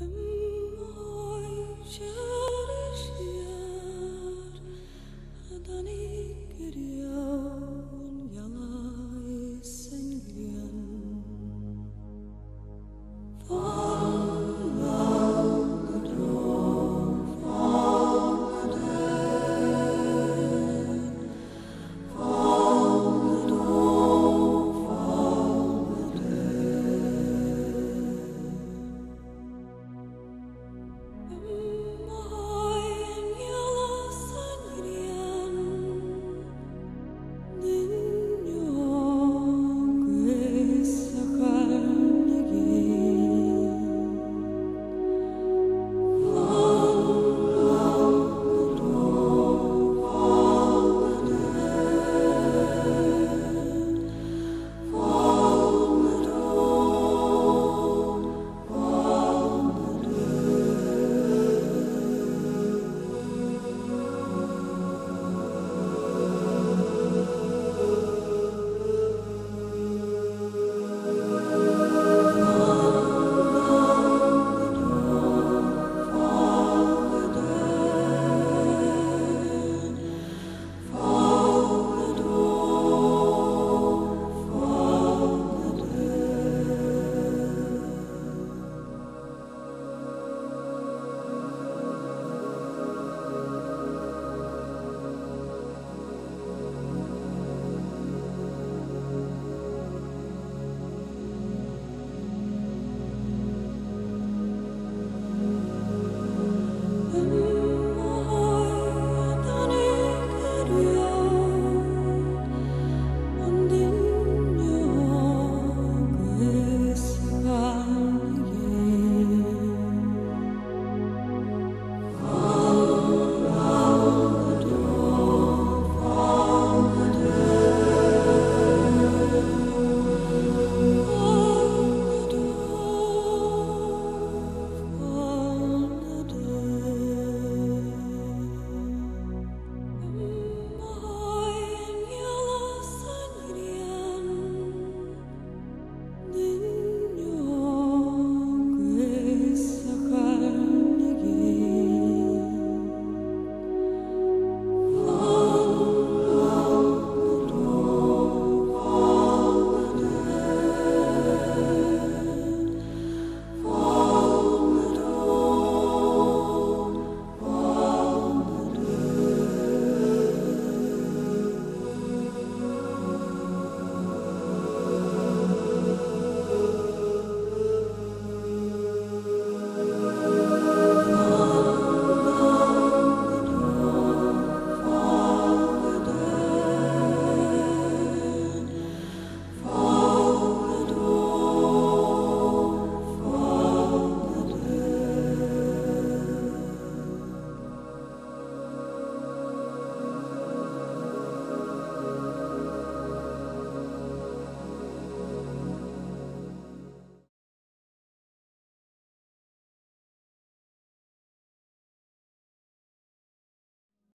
Mm.